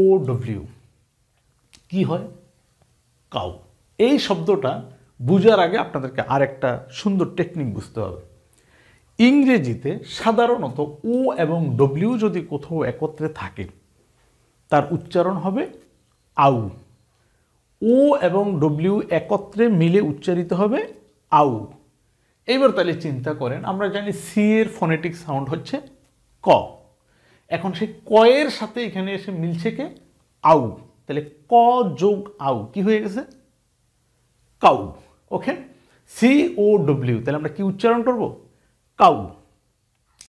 ও W কি হয়? Cow. এই শব্দটা বুঝার আগে আপনাদেরকে আরেকটা সুন্দর টেকনিক বুঝতে হবে। ইংরেজিতে সাধারণত ও এবং ডব্লিউ যদি কোথাও একত্রে থাকে, তার উচ্চারণ হবে আউ। ও এবং ডব্লিউ একত্রে মিলে উচ্চারিত হবে আউ। এইবার তাহলে চিন্তা করেন, আমরা জানি সি এর ফোনেটিক সাউন্ড হচ্ছে ক। এখন সেই কয়ের সাথে এখানে এসে মিলছে কে? আউ তাহলে ক যোগ আউ, কি হয়ে গেছে? Cow. Okay C O W তাহলে আমরা কি উচ্চারণ করব? কাউ।